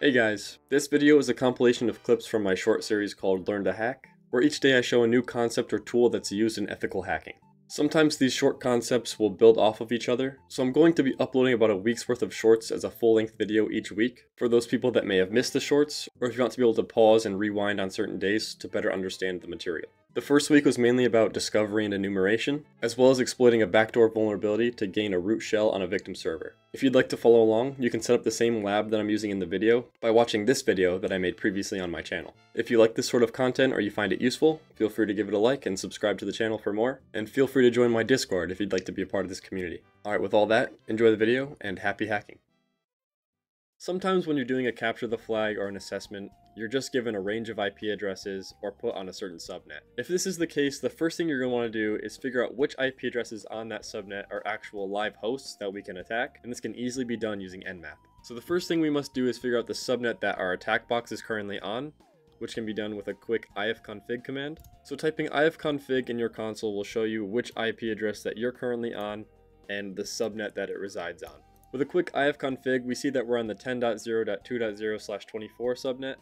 Hey guys, this video is a compilation of clips from my short series called Learn to Hack, where each day I show a new concept or tool that's used in ethical hacking. Sometimes these short concepts will build off of each other, so I'm going to be uploading about a week's worth of shorts as a full-length video each week for those people that may have missed the shorts, or if you want to be able to pause and rewind on certain days to better understand the material. The first week was mainly about discovery and enumeration, as well as exploiting a backdoor vulnerability to gain a root shell on a victim server. If you'd like to follow along, you can set up the same lab that I'm using in the video by watching this video that I made previously on my channel. If you like this sort of content or you find it useful, feel free to give it a like and subscribe to the channel for more, and feel free to join my Discord if you'd like to be a part of this community. Alright, with all that, enjoy the video, and happy hacking. Sometimes when you're doing a capture the flag or an assessment, you're just given a range of IP addresses or put on a certain subnet. If this is the case, the first thing you're going to want to do is figure out which IP addresses on that subnet are actual live hosts that we can attack, and this can easily be done using Nmap. So the first thing we must do is figure out the subnet that our attack box is currently on, which can be done with a quick ifconfig command. So typing ifconfig in your console will show you which IP address that you're currently on and the subnet that it resides on. With a quick ifconfig, we see that we're on the 10.0.2.0 slash 24 subnet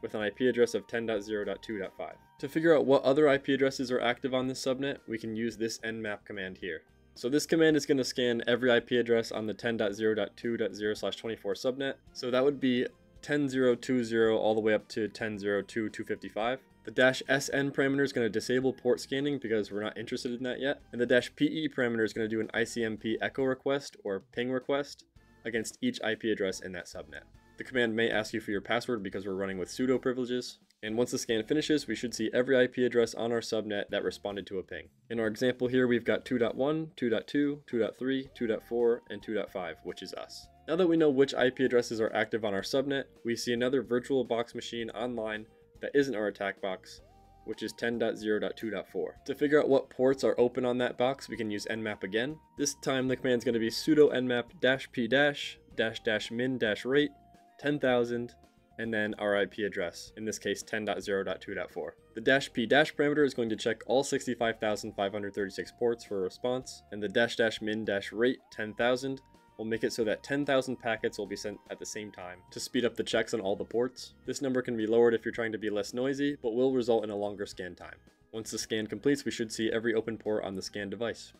with an IP address of 10.0.2.5. To figure out what other IP addresses are active on this subnet, we can use this nmap command here. So this command is going to scan every IP address on the 10.0.2.0 slash 24 subnet. So that would be 10.0.2.0 all the way up to 10.0.2.255. The dash SN parameter is going to disable port scanning because we're not interested in that yet. And the dash PE parameter is going to do an ICMP echo request or ping request against each IP address in that subnet. The command may ask you for your password because we're running with sudo privileges. And once the scan finishes, we should see every IP address on our subnet that responded to a ping. In our example here, we've got 2.1, 2.2, 2.3, 2.4, and 2.5, which is us. Now that we know which IP addresses are active on our subnet, we see another VirtualBox machine online that isn't our attack box, which is 10.0.2.4. To figure out what ports are open on that box, we can use nmap again. This time the command is going to be sudo nmap dash p dash dash dash min dash rate 10,000 and then our IP address, in this case 10.0.2.4. The dash p dash parameter is going to check all 65,536 ports for a response, and the dash dash min dash rate 10,000 will make it so that 10,000 packets will be sent at the same time to speed up the checks on all the ports. This number can be lowered if you're trying to be less noisy, but will result in a longer scan time. Once the scan completes, we should see every open port on the scanned device.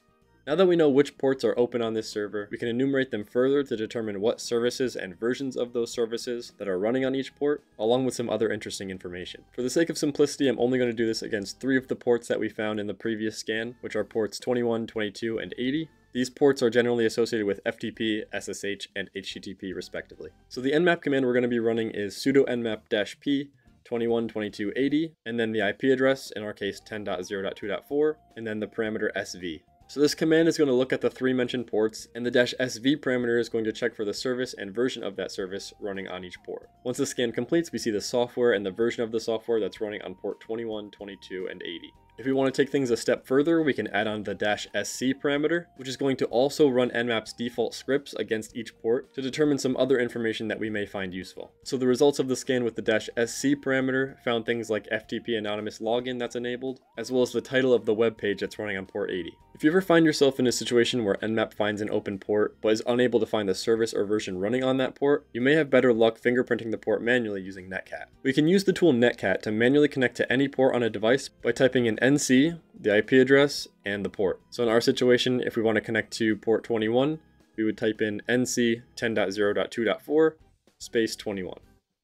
Now that we know which ports are open on this server, we can enumerate them further to determine what services and versions of those services that are running on each port, along with some other interesting information. For the sake of simplicity, I'm only going to do this against three of the ports that we found in the previous scan, which are ports 21, 22, and 80. These ports are generally associated with FTP, SSH, and HTTP respectively. So the nmap command we're going to be running is sudo nmap-p 212280, and then the IP address, in our case 10.0.2.4, and then the parameter sv. So this command is going to look at the three mentioned ports, and the -sv parameter is going to check for the service and version of that service running on each port. Once the scan completes, we see the software and the version of the software that's running on port 21, 22, and 80. If we want to take things a step further, we can add on the dash -sc parameter, which is going to also run Nmap's default scripts against each port to determine some other information that we may find useful. So the results of the scan with the dash -sc parameter found things like FTP anonymous login that's enabled, as well as the title of the web page that's running on port 80. If you ever find yourself in a situation where Nmap finds an open port but is unable to find the service or version running on that port, you may have better luck fingerprinting the port manually using Netcat. We can use the tool Netcat to manually connect to any port on a device by typing in NC, the IP address, and the port. So in our situation, if we want to connect to port 21, we would type in NC 10.0.2.4 space 21.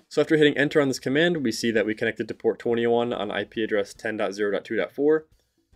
So after hitting enter on this command, we see that we connected to port 21 on IP address 10.0.2.4.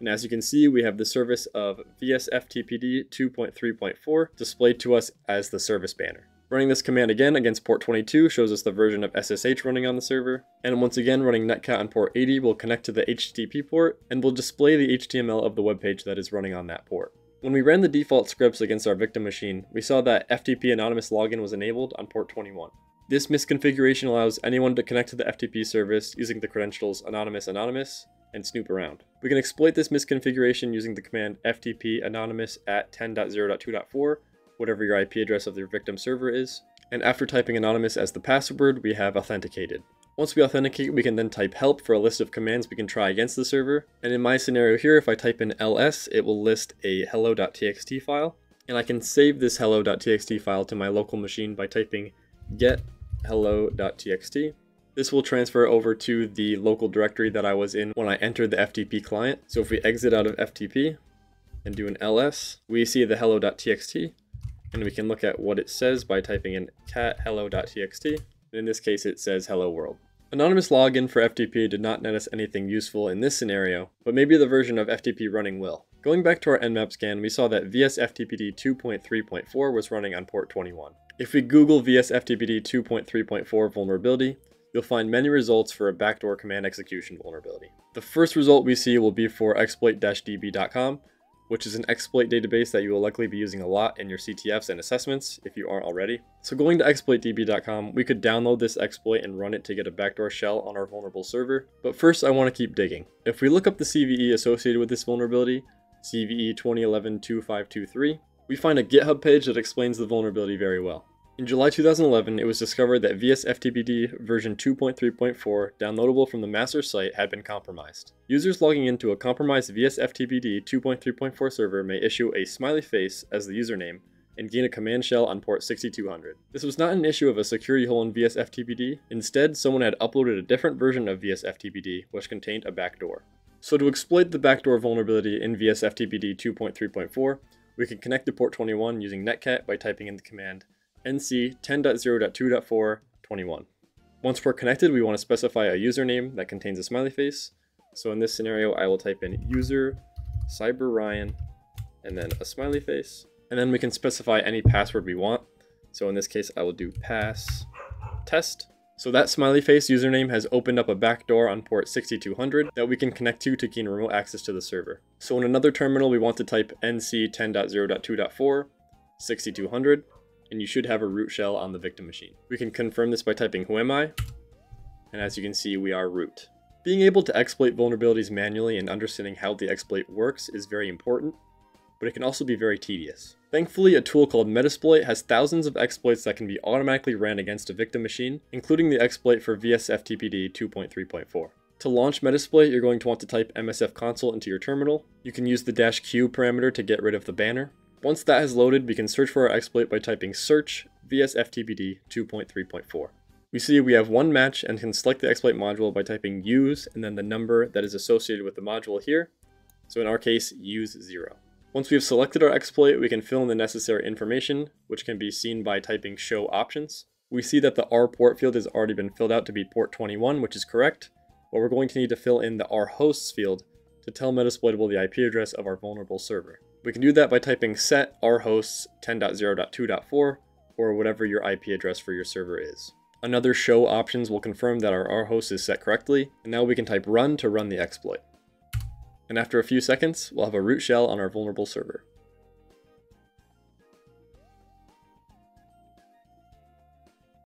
And as you can see, we have the service of VSFTPD 2.3.4 displayed to us as the service banner. Running this command again against port 22 shows us the version of SSH running on the server, and once again running netcat on port 80 will connect to the HTTP port and will display the HTML of the web page that is running on that port. When we ran the default scripts against our victim machine, we saw that FTP anonymous login was enabled on port 21. This misconfiguration allows anyone to connect to the FTP service using the credentials anonymous anonymous and snoop around. We can exploit this misconfiguration using the command ftp anonymous at 10.0.2.4 whatever your IP address of your victim server is. And after typing anonymous as the password, we have authenticated. Once we authenticate, we can then type help for a list of commands we can try against the server. And in my scenario here, if I type in ls, it will list a hello.txt file. And I can save this hello.txt file to my local machine by typing get hello.txt. This will transfer over to the local directory that I was in when I entered the FTP client. So if we exit out of FTP and do an ls, we see the hello.txt, and we can look at what it says by typing in cat hello.txt. In this case, it says hello world. Anonymous login for FTP did not net us anything useful in this scenario, but maybe the version of FTP running will. Going back to our nmap scan, we saw that VSFTPD 2.3.4 was running on port 21. If we Google VSFTPD 2.3.4 vulnerability, you'll find many results for a backdoor command execution vulnerability. The first result we see will be for exploit-db.com, which is an exploit database that you will likely be using a lot in your CTFs and assessments if you aren't already. So going to exploitdb.com, we could download this exploit and run it to get a backdoor shell on our vulnerable server. But first I want to keep digging. If we look up the CVE associated with this vulnerability, CVE 2011-2523, we find a GitHub page that explains the vulnerability very well. In July 2011, it was discovered that VSFTPD version 2.3.4, downloadable from the master site, had been compromised. Users logging into a compromised VSFTPD 2.3.4 server may issue a smiley face as the username and gain a command shell on port 6200. This was not an issue of a security hole in VSFTPD, instead someone had uploaded a different version of VSFTPD which contained a backdoor. So to exploit the backdoor vulnerability in VSFTPD 2.3.4, we can connect to port 21 using netcat by typing in the command nc 10.0.2.4.21. Once we're connected, we want to specify a username that contains a smiley face. So in this scenario, I will type in user cyberryan and then a smiley face. And then we can specify any password we want. So in this case, I will do pass test. So that smiley face username has opened up a backdoor on port 6200 that we can connect to to gain remote access to the server. So in another terminal, we want to type nc 10.0.2.4 6200 and you should have a root shell on the victim machine. We can confirm this by typing who am I, and as you can see, we are root. Being able to exploit vulnerabilities manually and understanding how the exploit works is very important, but it can also be very tedious. Thankfully, a tool called Metasploit has thousands of exploits that can be automatically ran against a victim machine, including the exploit for VSFTPD 2.3.4. To launch Metasploit, you're going to want to type MSF console into your terminal. You can use the dash q parameter to get rid of the banner, once that has loaded, we can search for our exploit by typing search vsftpd 2.3.4. We see we have one match and can select the exploit module by typing use and then the number that is associated with the module here. So in our case, use 0. Once we have selected our exploit, we can fill in the necessary information, which can be seen by typing show options. We see that the R port field has already been filled out to be port 21, which is correct, but we're going to need to fill in the R hosts field to tell Metasploitable the IP address of our vulnerable server. We can do that by typing set R hosts 10.0.2.4 or whatever your IP address for your server is. Another show options will confirm that our R host is set correctly, and now we can type run to run the exploit. And after a few seconds, we'll have a root shell on our vulnerable server.